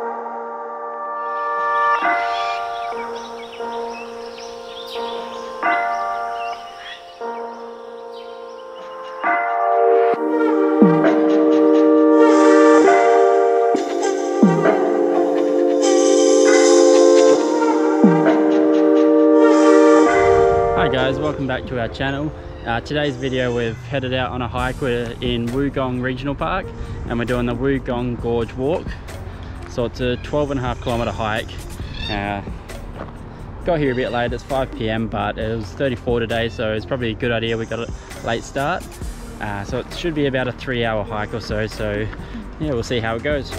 Hi guys, welcome back to our channel. Uh, today's video we've headed out on a hike. We're in Wungong Regional Park and we're doing the Wungong Gorge Walk. So it's a 12 and a half kilometer hike. Uh, got here a bit late, it's 5 p.m. but it was 34 today so it's probably a good idea we got a late start. Uh, so it should be about a three hour hike or so, so yeah, we'll see how it goes.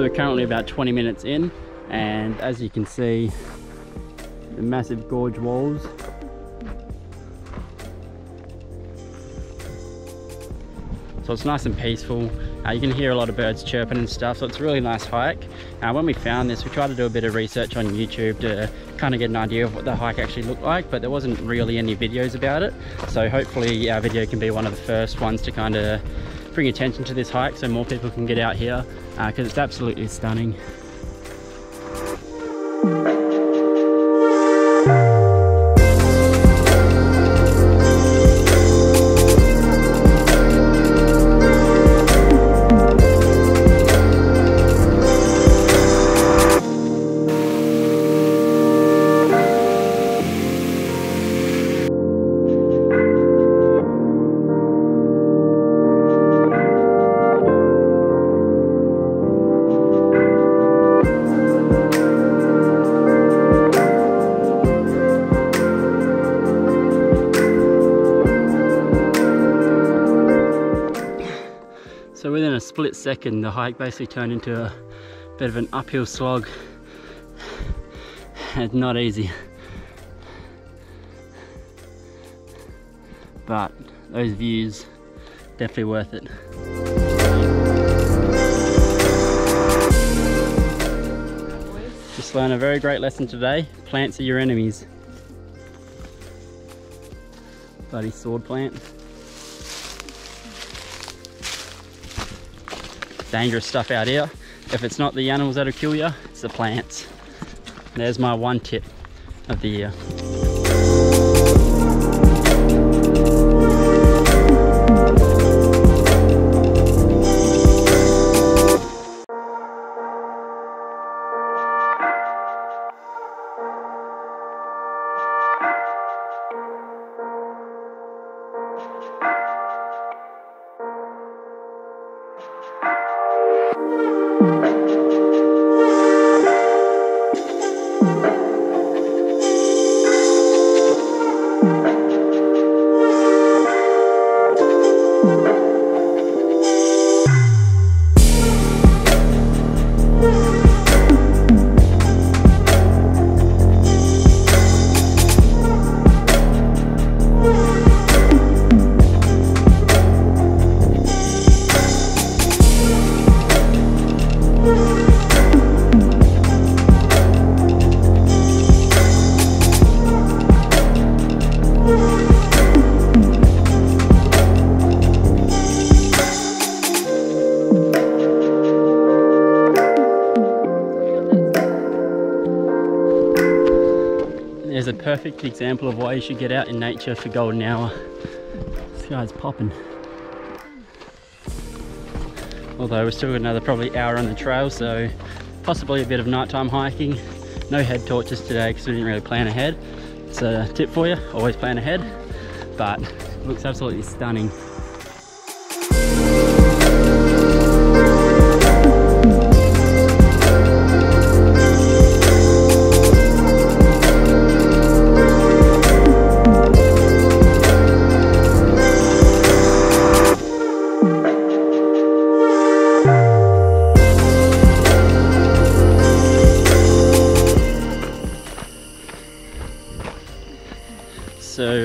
So we're currently about 20 minutes in and as you can see the massive gorge walls. So it's nice and peaceful. Uh, you can hear a lot of birds chirping and stuff so it's a really nice hike. Uh, when we found this we tried to do a bit of research on YouTube to kind of get an idea of what the hike actually looked like but there wasn't really any videos about it. So hopefully our video can be one of the first ones to kind of bring attention to this hike so more people can get out here because uh, it's absolutely stunning. Split second, the hike basically turned into a bit of an uphill slog. It's not easy. But those views, definitely worth it. Just learned a very great lesson today. Plants are your enemies. Bloody sword plant. Dangerous stuff out here. If it's not the animals that'll kill you, it's the plants. There's my one tip of the year. A perfect example of why you should get out in nature for golden hour. This guy's popping. Although we're still got another probably hour on the trail, so possibly a bit of nighttime hiking. No head torches today because we didn't really plan ahead. It's a tip for you, always plan ahead. But looks absolutely stunning.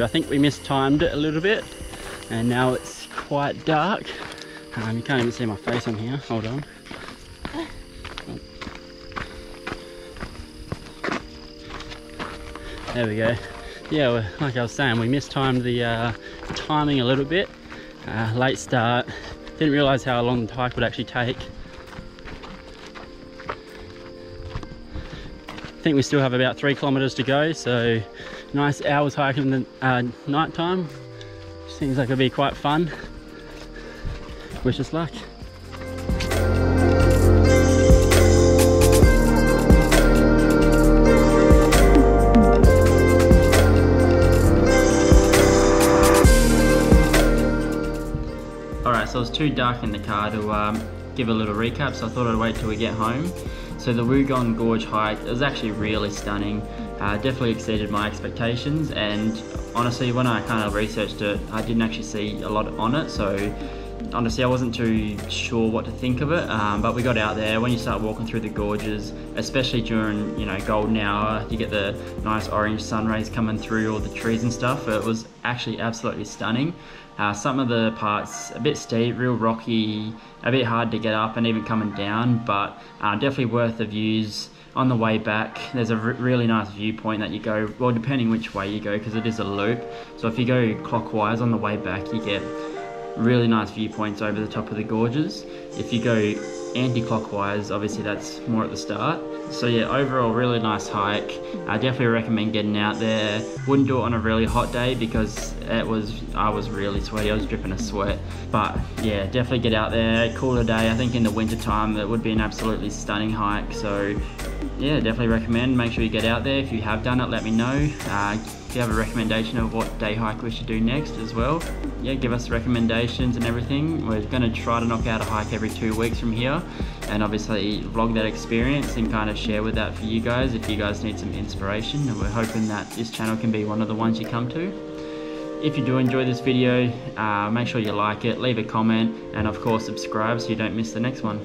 I think we mistimed it a little bit and now it's quite dark. Um, you can't even see my face on here. Hold on. There we go. Yeah, well, like I was saying, we mistimed the uh, timing a little bit. Uh, late start. Didn't realise how long the hike would actually take. I think we still have about three kilometres to go, so nice hours hiking in the uh, night time. Seems like it'll be quite fun. Wish us luck. Alright, so it was too dark in the car to um, give a little recap, so I thought I'd wait till we get home. So the Wungong Gorge hike it was actually really stunning. Uh, definitely exceeded my expectations and honestly when I kind of researched it I didn't actually see a lot on it so honestly I wasn't too sure what to think of it um, but we got out there. When you start walking through the gorges especially during you know golden hour you get the nice orange sun rays coming through all the trees and stuff it was actually absolutely stunning. Uh, some of the parts a bit steep real rocky a bit hard to get up and even coming down but uh, definitely worth the views on the way back there's a really nice viewpoint that you go well depending which way you go because it is a loop so if you go clockwise on the way back you get really nice viewpoints over the top of the gorges. If you go anti-clockwise, obviously that's more at the start. So yeah, overall really nice hike. I definitely recommend getting out there. Wouldn't do it on a really hot day because it was I was really sweaty, I was dripping a sweat. But yeah, definitely get out there. Cooler day, I think in the winter time it would be an absolutely stunning hike. So yeah, definitely recommend. Make sure you get out there. If you have done it, let me know. Uh, if you have a recommendation of what day hike we should do next as well, yeah, give us recommendations and everything. We're going to try to knock out a hike every two weeks from here and obviously vlog that experience and kind of share with that for you guys if you guys need some inspiration and we're hoping that this channel can be one of the ones you come to. If you do enjoy this video, uh, make sure you like it, leave a comment and of course subscribe so you don't miss the next one.